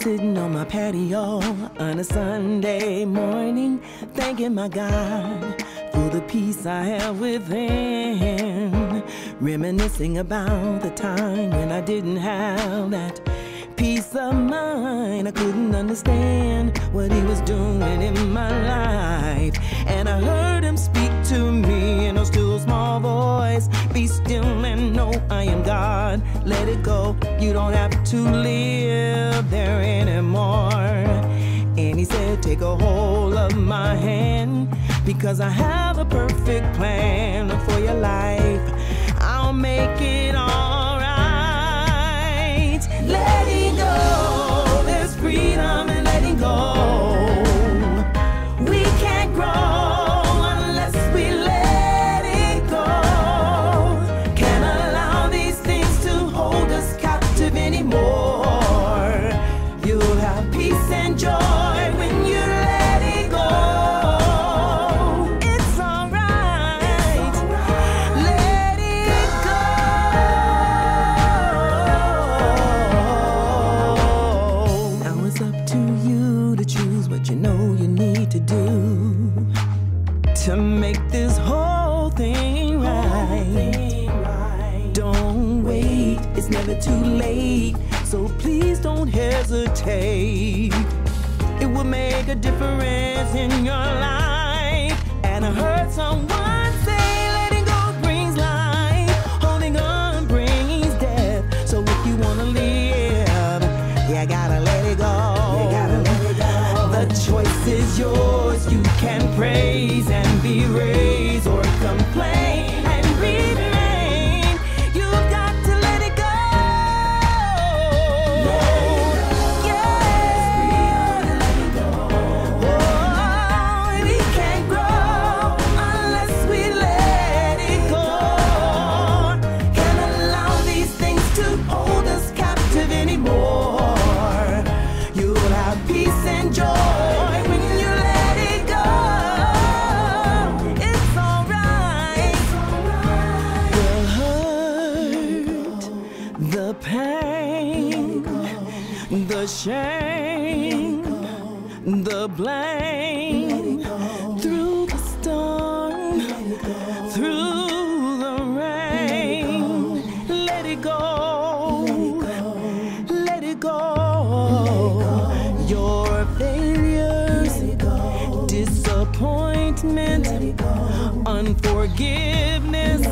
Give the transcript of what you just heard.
sitting on my patio on a Sunday morning, thanking my God for the peace I have within. Reminiscing about the time when I didn't have that peace of mind. I couldn't understand what he was doing in my life. And I heard him speak I am God. Let it go. You don't have to live there anymore. And he said, Take a hold of my hand because I have a perfect plan for your life. To you to choose what you know you need to do to make this whole thing right. Don't wait, it's never too late. So please don't hesitate. It will make a difference in your life. And heard someone praise and be raised or complain pain, the shame, the blame. Through the storm, through the rain, let it go. Let it go. Your failures, disappointment, unforgiveness.